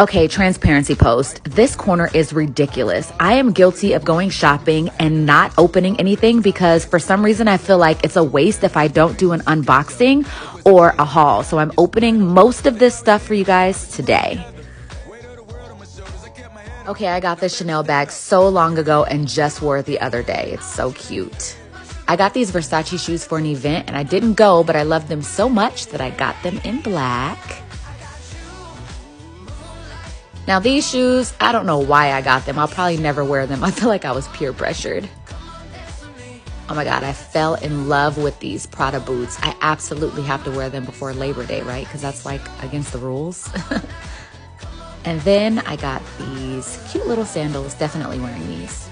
Okay, transparency post. This corner is ridiculous. I am guilty of going shopping and not opening anything because for some reason I feel like it's a waste if I don't do an unboxing or a haul. So I'm opening most of this stuff for you guys today. Okay, I got this Chanel bag so long ago and just wore it the other day. It's so cute. I got these Versace shoes for an event and I didn't go, but I loved them so much that I got them in black. Now, these shoes, I don't know why I got them. I'll probably never wear them. I feel like I was peer pressured. Oh my God, I fell in love with these Prada boots. I absolutely have to wear them before Labor Day, right? Because that's like against the rules. and then I got these cute little sandals, definitely wearing these.